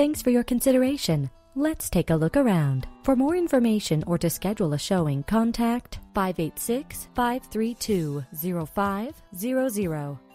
Thanks for your consideration. Let's take a look around. For more information or to schedule a showing, contact 586 532 0500.